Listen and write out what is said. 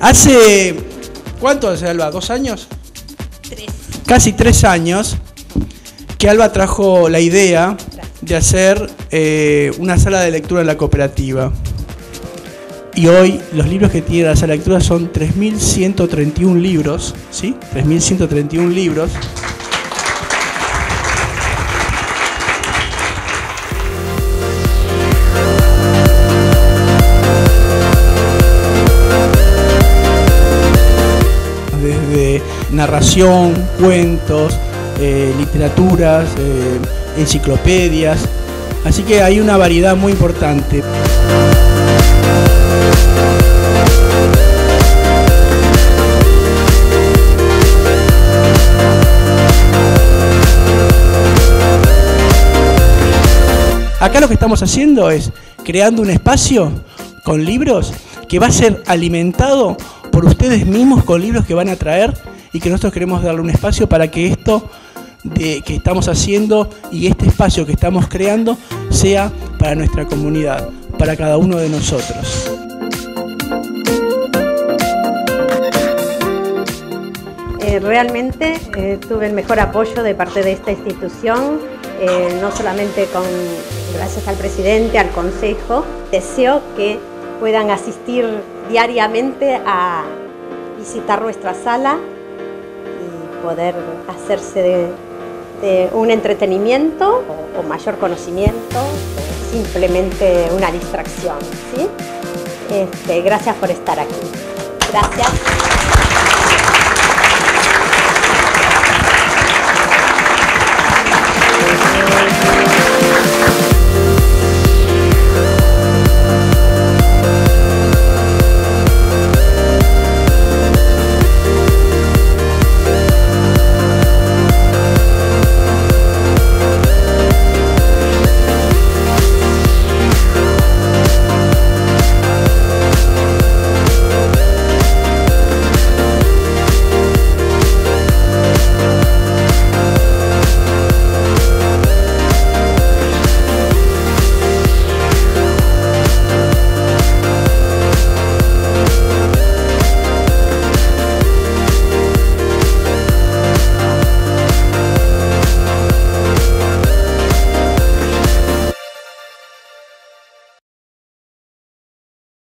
Hace, ¿cuánto hace Alba? ¿Dos años? Tres. Casi tres años que Alba trajo la idea de hacer eh, una sala de lectura en la cooperativa. Y hoy los libros que tiene la sala de lectura son 3.131 libros, ¿sí? 3.131 libros. Narración, cuentos, eh, literaturas, eh, enciclopedias. Así que hay una variedad muy importante. Acá lo que estamos haciendo es creando un espacio con libros que va a ser alimentado por ustedes mismos con libros que van a traer y que nosotros queremos darle un espacio para que esto que estamos haciendo y este espacio que estamos creando sea para nuestra comunidad, para cada uno de nosotros. Eh, realmente eh, tuve el mejor apoyo de parte de esta institución, eh, no solamente con gracias al presidente, al consejo. Deseo que puedan asistir diariamente a visitar nuestra sala poder hacerse de, un entretenimiento o, o, mayor conocimiento, simplemente una distracción. ¿sí? Este, gracias por estar aquí. Gracias.